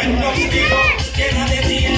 encuentro vivido, llena de.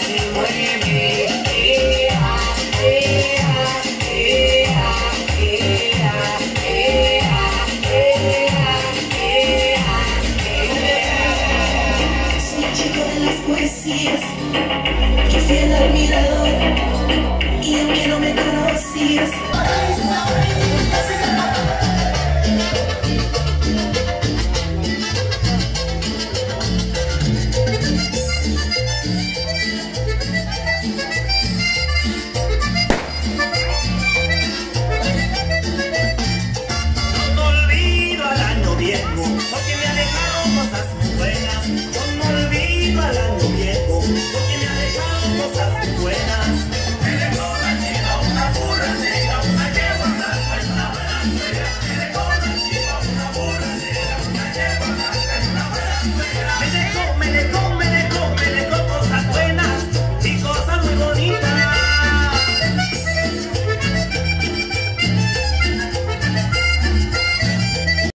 que fiel admirador, y aunque no me conocías,